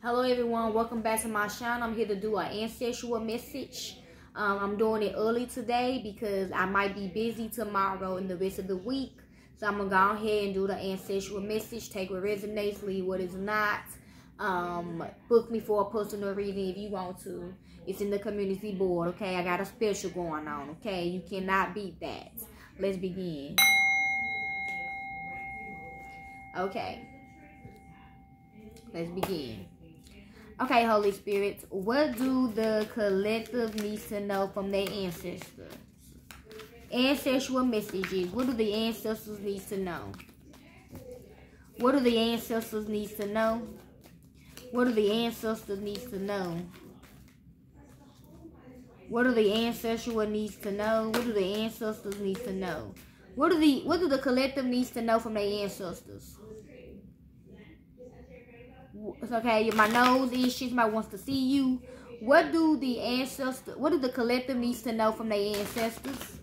Hello everyone, welcome back to my channel. I'm here to do an ancestral message. Um, I'm doing it early today because I might be busy tomorrow and the rest of the week. So I'm to go ahead and do the ancestral message. Take what resonates, leave what is not. Um, book me for a personal reading if you want to. It's in the community board, okay? I got a special going on, okay? You cannot beat that. Let's begin. Okay. Let's begin. Okay, Holy Spirit, what do the collective need to know from their ancestors? Ancestral messages. What do the ancestors need to know? What do the ancestors need to know? What do the ancestors need to know? What do the ancestral needs to know? What do the ancestors need to know? What do the what do the collective needs to know from their ancestors? It's okay. My nose issues. My wants to see you. What do the ancestors? What do the collective needs to know from their ancestors?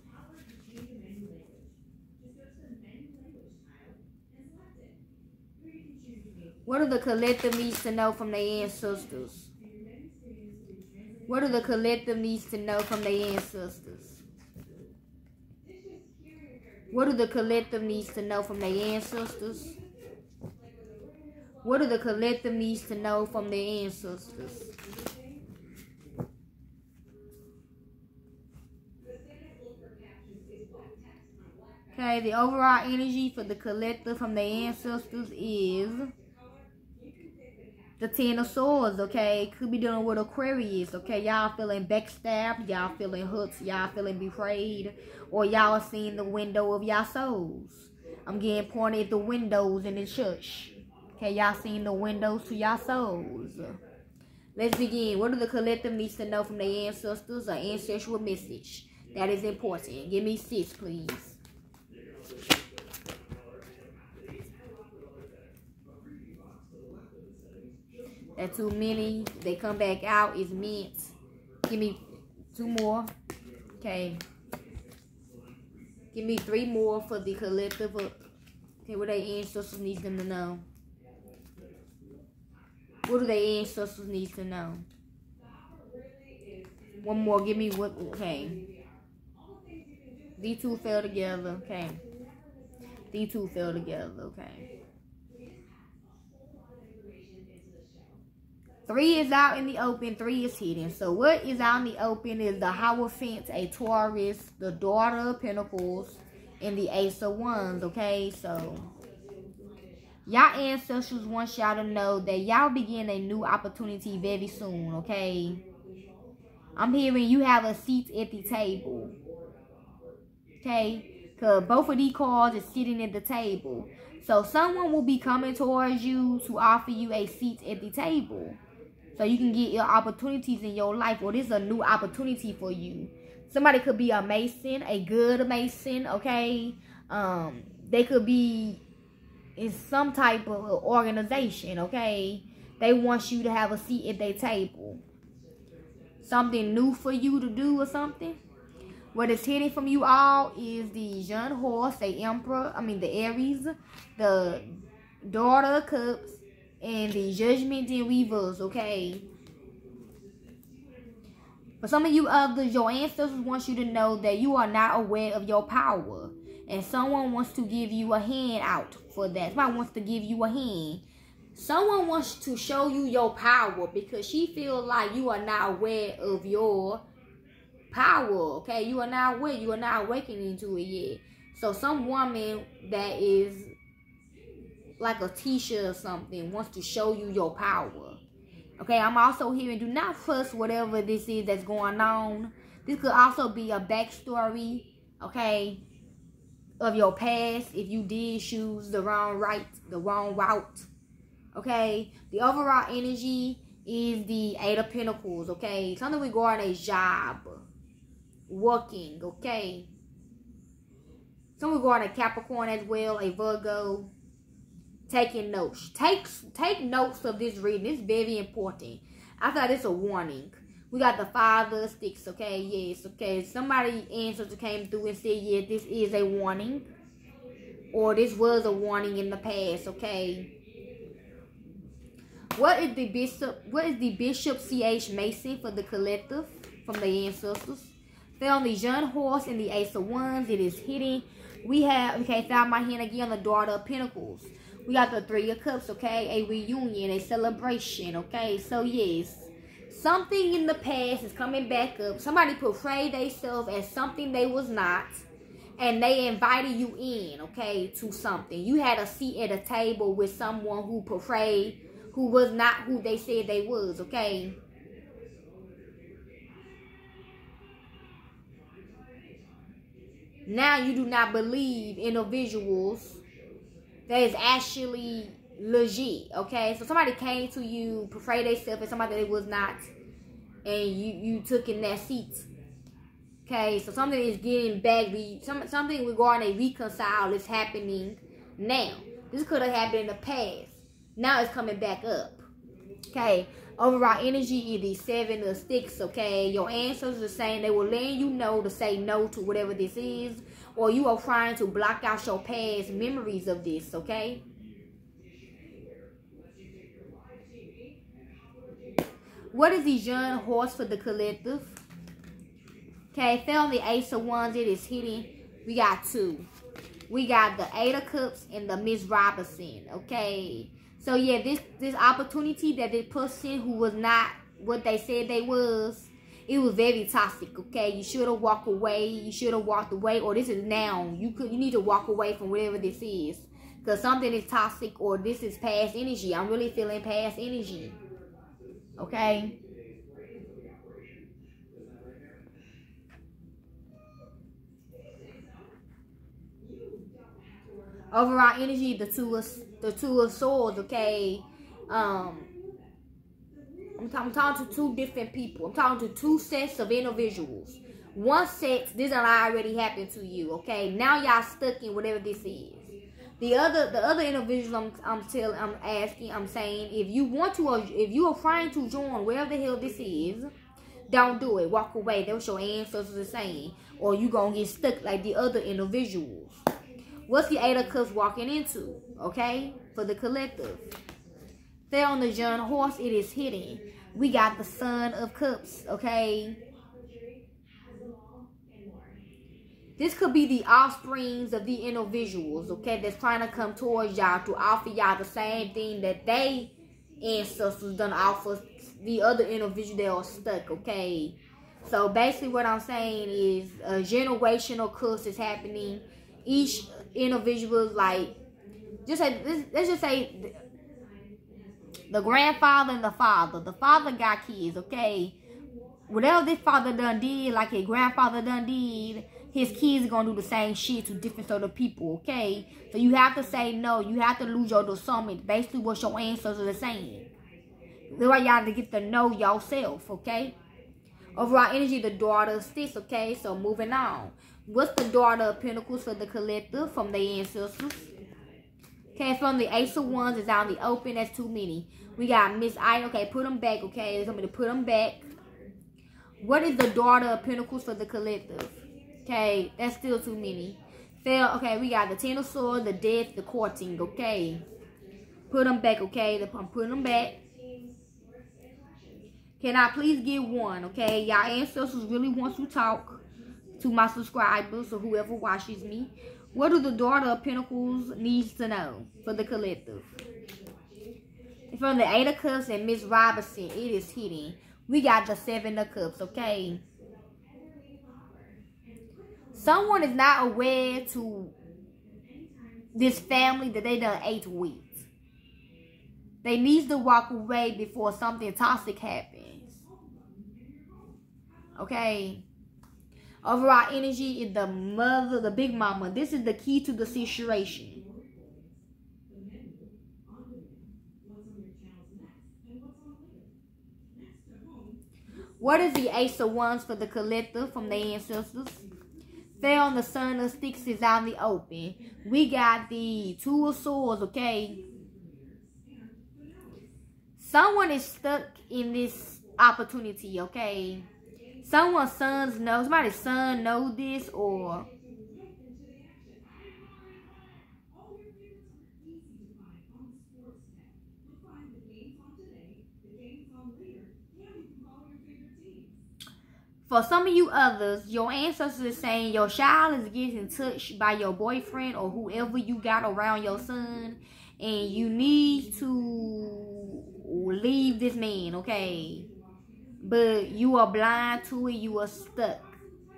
What do the collective needs to know from their ancestors? What do the collective needs to know from their ancestors? What do the collective needs to know from their ancestors? What do the collective needs to know from their ancestors? Okay, the overall energy for the collective from their ancestors is the Ten of Swords, okay? Could be dealing with Aquarius, okay? Y'all feeling backstabbed, y'all feeling hooked, y'all feeling betrayed, or y'all seeing the window of y'all souls. I'm getting pointed at the windows in the church. Okay, y'all seen the windows to y'all souls. Let's begin. What do the collective needs to know from their ancestors? An ancestral message. That is important. Give me six, please. That's too many. They come back out. It's meant. Give me two more. Okay. Give me three more for the collective. Uh, okay, what their ancestors needs them to know. What do their ancestors need to know? One more. Give me what. Okay. These two fell together. Okay. These two fell together. Okay. Three is out in the open. Three is hidden. So what is out in the open is the Hierophant, a Taurus, the Daughter of Pentacles, and the Ace of Wands. Okay. So Y'all ancestors want y'all to know that y'all begin a new opportunity very soon, okay? I'm hearing you have a seat at the table. Okay? Because both of these cards are sitting at the table. So someone will be coming towards you to offer you a seat at the table. So you can get your opportunities in your life. Or this is a new opportunity for you. Somebody could be a mason, a good mason, okay? Um, they could be is some type of organization, okay? They want you to have a seat at their table. Something new for you to do or something. What is hidden from you all is the young Horse, the Emperor, I mean the Aries, the Daughter of Cups, and the Judgment in Reverse, okay? For some of you others, your ancestors want you to know that you are not aware of your power. And someone wants to give you a hand out for that. Somebody wants to give you a hand. Someone wants to show you your power because she feels like you are not aware of your power. Okay, you are not aware. You are not awakening to it yet. So some woman that is like a teacher or something wants to show you your power. Okay, I'm also hearing do not fuss whatever this is that's going on. This could also be a backstory. Okay, of your past if you did choose the wrong right, the wrong route. Okay, the overall energy is the Eight of Pentacles. Okay, something regarding a job, working. Okay, something regarding a Capricorn as well, a Virgo. Taking notes. Take take notes of this reading. It's very important. I thought it's a warning. We got the father sticks, okay? Yes, okay. Somebody answered came through and said, yeah, this is a warning. Or this was a warning in the past, okay? What is the bishop? What is the bishop C.H. Mason for the collective from the ancestors? On the young horse and the ace of wands. It is hitting. We have okay. Found my hand again. The daughter of pentacles. We got the three of cups. Okay, a reunion, a celebration. Okay, so yes, something in the past is coming back up. Somebody portrayed themselves as something they was not and they invited you in, okay, to something. You had a seat at a table with someone who portrayed who was not who they said they was, okay? Now you do not believe individuals that is actually legit, okay? So somebody came to you, portrayed themselves as somebody that was not, and you, you took in that seat Okay, so something is getting back. Some, something regarding a reconcile is happening now. This could have happened in the past. Now it's coming back up. Okay, overall energy is the seven of sticks. Okay, your answers are saying they will letting you know to say no to whatever this is, or you are trying to block out your past memories of this. Okay. What is the young horse for the collective? Okay, on the Ace of Wands. It is hitting. We got two. We got the Eight of Cups and the Miss Robinson. Okay. So, yeah, this, this opportunity that this person who was not what they said they was, it was very toxic, okay? You should have walked away. You should have walked away. Or this is now. You could you need to walk away from whatever this is. Because something is toxic or this is past energy. I'm really feeling past energy. Okay? overall energy, the two of the two of swords, okay? Um I'm, I'm talking to two different people. I'm talking to two sets of individuals. One set, this already happened to you, okay? Now y'all stuck in whatever this is. The other, the other individual, I'm, I'm telling, I'm asking, I'm saying, if you want to, uh, if you are trying to join wherever the hell this is, don't do it. Walk away. That's your ancestors are saying, or you gonna get stuck like the other individuals. What's the Eight of Cups walking into? Okay? For the collective. Fell on the John horse, it is hitting. We got the Son of Cups, okay? This could be the offsprings of the individuals, okay, that's trying to come towards y'all to offer y'all the same thing that they ancestors done offer the other individual that are stuck, okay? So basically what I'm saying is a generational curse is happening. Each individuals like just say let's just say the grandfather and the father. The father got kids, okay? Whatever this father done did, like his grandfather done did, his kids are gonna do the same shit to different sort of people, okay? So you have to say no. You have to lose your discernment. Basically, what your ancestors are saying. That's why y'all to get to know yourself, okay? Overall energy, the daughter of sticks, okay? So moving on. What's the daughter of pentacles for the collective from the ancestors? Okay, from the ace of wands is out in the open. That's too many. We got Miss I. Okay, put them back. Okay, somebody to put them back. What is the daughter of pentacles for the collective? Okay, that's still too many. Fail. Okay, we got the ten of swords, the death, the courting. Okay, put them back. Okay, I'm putting them back. Can I please get one? Okay, y'all ancestors really want to talk to my subscribers or whoever watches me. What do the daughter of Pentacles needs to know for the collective? From the Eight of Cups and Miss Robinson, it is hitting. We got the Seven of Cups, okay? Someone is not aware to this family that they done ate with. They need to walk away before something toxic happens. Okay? Overall energy is the mother, the big mama. This is the key to the situation. What is the Ace of Wands for the collective from the ancestors? Fell on the Son of Sticks is out in the open. We got the Two of Swords, okay? Someone is stuck in this opportunity, okay? someone's sons know, somebody's son know this or For some of you others, your ancestors saying your child is getting touched by your boyfriend or whoever you got around your son, and you need to leave this man, okay? But you are blind to it, you are stuck.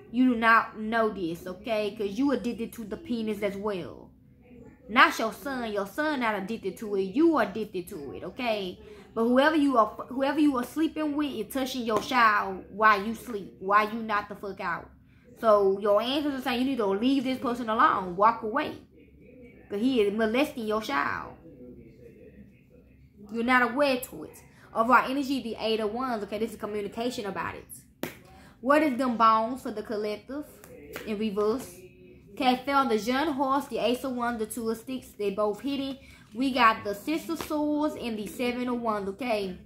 You do not know this, okay? Because you addicted to the penis as well. Not your son. Your son not addicted to it. You are addicted to it, okay? But whoever you are, whoever you are sleeping with is touching your child while you sleep, while you not the fuck out. So your answers are saying you need to leave this person alone, walk away, because he is molesting your child. You're not aware to it. Of our energy, the eight of ones. Okay, this is communication about it. What is them bones for the collective in reverse? Okay, fell the John horse, the ace of wands, the two of sticks. They both hitting. We got the six of swords and the seven of wands. Okay.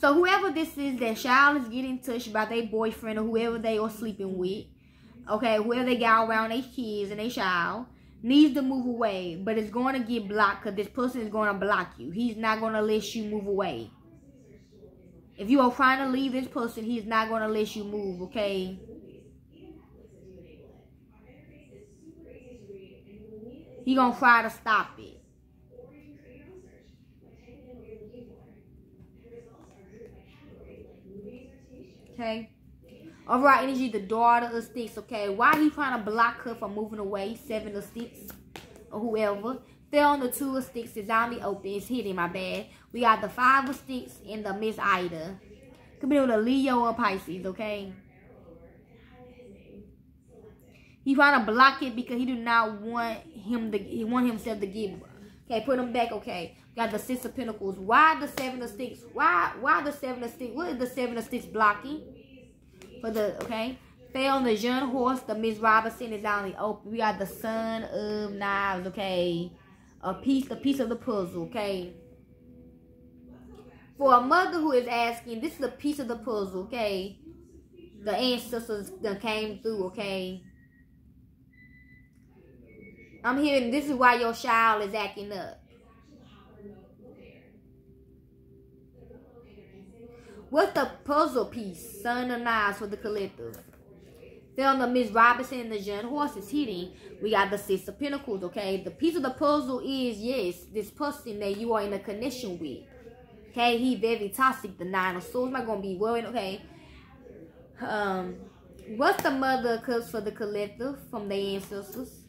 So whoever this is, that child is getting touched by their boyfriend or whoever they are sleeping with. Okay, whoever they got around their kids and their child needs to move away, but it's going to get blocked because this person is going to block you. He's not going to let you move away. If you are trying to leave this person, he's not going to let you move, okay? He to try to stop it. Okay? Overall energy, the daughter of sticks, okay? Why he trying to block her from moving away? Seven of sticks or whoever. Fell on the two of sticks is on the open. It's hitting, my bad. We got the five of sticks and the Miss Ida. Could be with a Leo or Pisces, okay? He trying to block it because he do not want him to, he want himself to give. Okay, put him back, okay. Got the Six of Pentacles. Why the Seven of Sticks? Why, why the Seven of Sticks? What is the Seven of Sticks blocking? for the, okay? Fell on the young horse, the Miss Robinson is on the open. We got the Son of Knives, okay? A piece, a piece of the puzzle, okay? For a mother who is asking, this is a piece of the puzzle, okay? The ancestors that came through, okay? I'm hearing this is why your child is acting up. What's the puzzle piece? Son of Knives for the collective. Then the Miss Robinson and the John Horse is hitting. We got the Six of Pentacles, okay? The piece of the puzzle is, yes, this person that you are in a connection with. Okay, he very toxic. The Nine of Swords. Am I going to be worried? Okay. Um, what's the Mother Cups for the collective from the ancestors?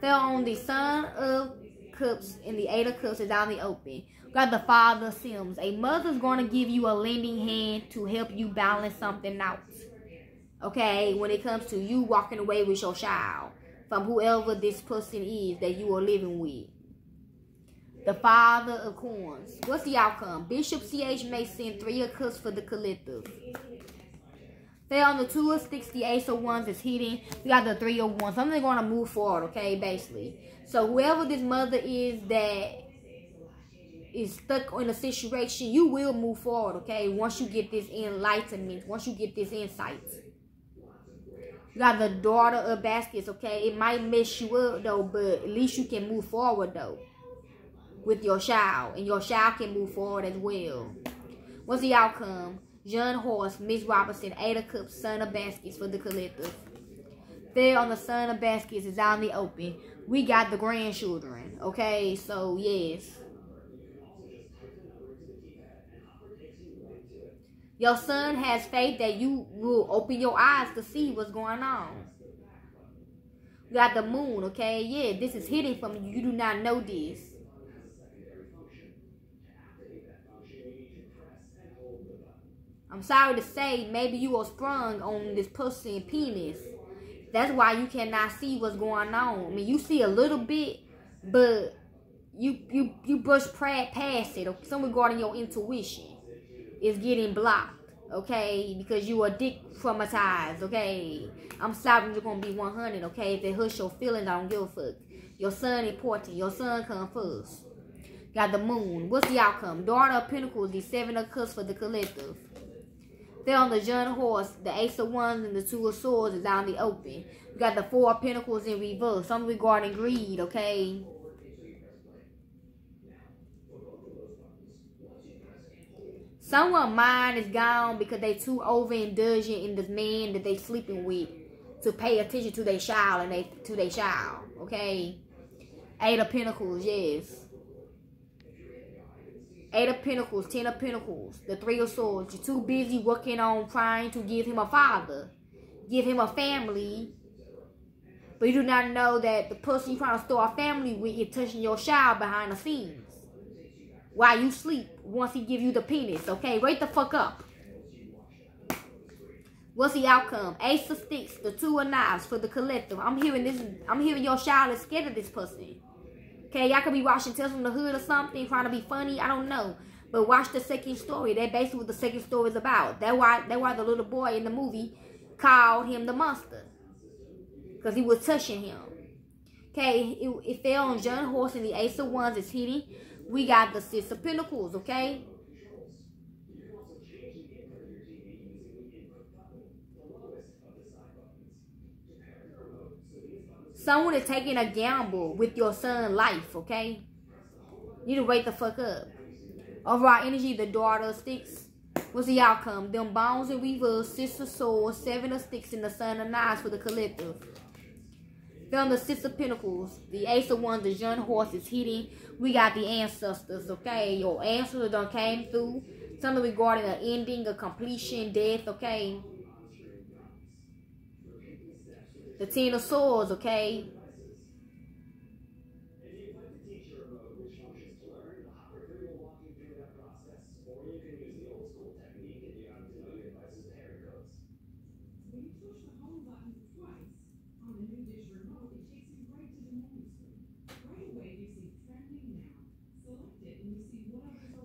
Fell on the Son of Cups and the Eight of Cups is out in the open got the father Sims. A mother's going to give you a lending hand to help you balance something out. Okay, when it comes to you walking away with your child from whoever this person is that you are living with. The father of coins. What's the outcome? Bishop C.H. Mason, three of cups for the collective. They on the two of sticks, the ace of wands is hitting. We got the three of wands. Something's going to move forward, okay, basically. So whoever this mother is that is stuck in a situation, you will move forward, okay? Once you get this enlightenment, once you get this insight. You got the daughter of baskets, okay? It might mess you up, though, but at least you can move forward, though, with your child. And your child can move forward as well. What's the outcome? John Horse, Miss Robinson, Eight of Cups, Son of Baskets for the collective. There on the Son of Baskets is out in the open. We got the grandchildren, okay? So, yes. Your son has faith that you will open your eyes to see what's going on. Got the moon, okay? Yeah, this is hidden from you. You do not know this. I'm sorry to say, maybe you were sprung on this pussy and penis. That's why you cannot see what's going on. I mean, you see a little bit, but you you you brush past it. Some regarding your intuition is getting blocked, okay? Because you are dick traumatized, okay? I'm sorry you're gonna be 100, okay? If it hurts your feelings, I don't give a fuck. Your son important. Your son come first. Got the moon. What's the outcome? Daughter of Pentacles, the seven of cups for the collective. They're on the John horse. The ace of wands and the two of swords is out in the open. We got the four of pentacles in reverse. Some regarding greed, okay? Someone mind is gone because they too overindulgent in this man that they sleeping with to pay attention to their child and they to their child. Okay. Eight of Pentacles, yes. Eight of Pentacles, Ten of Pentacles, the Three of Swords. You're too busy working on trying to give him a father, give him a family. But you do not know that the person you're trying to start a family with is touching your child behind the scenes. While you sleep, once he give you the penis, okay? Wake the fuck up. What's the outcome? Ace of sticks, the two of knives for the collective. I'm hearing this. I'm hearing your child is scared of this person. Okay, y'all could be watching Tales from the Hood or something, trying to be funny. I don't know. But watch the second story. That's basically what the second story is about. That's why that's why the little boy in the movie called him the monster. Because he was touching him. Okay, it, it fell on John Horse and the Ace of Wands is hitting. We got the Six of Pentacles, okay? Someone is taking a gamble with your son's life, okay? You need to wake the fuck up. Overall energy, the daughter sticks. What's the outcome? Them bones and weavers, sister soul, seven of sticks, and the son of knives for the collective. Found the six of pentacles, the ace of wands, the young horse is hitting. We got the ancestors, okay? Your ancestors done came through. Something regarding an ending, a completion, death, okay? The Ten of Swords, okay?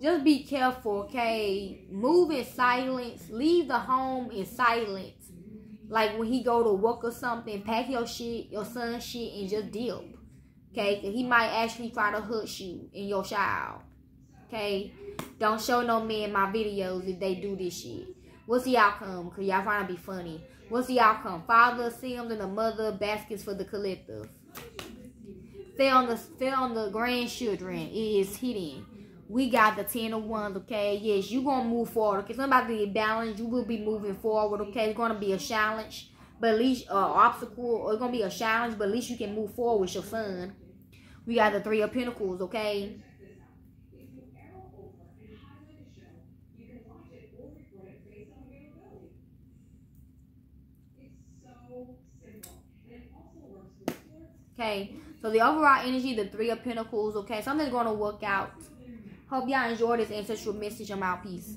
Just be careful, okay? Move in silence. Leave the home in silence like when he go to work or something, pack your shit, your son's shit, and just dip. Okay, he might actually try to hurt you in your child. Okay, don't show no man my videos if they do this shit. What's the outcome? Cause y'all trying to be funny. What's the outcome? Father Sims and the mother baskets for the collective. Fell on the fell on the grandchildren. Is hidden we got the 10 of wands, okay? Yes, you're to move forward, okay? To be balanced. You will be moving forward, okay? It's to be a challenge, but at least, uh, obstacle, or it's to be a challenge, but at least you can move forward with your son. We got the three of pentacles, okay? Okay, so the overall energy, the three of pentacles, okay? Something's to work out Hope y'all enjoyed this ancestral message. I'm out. Peace.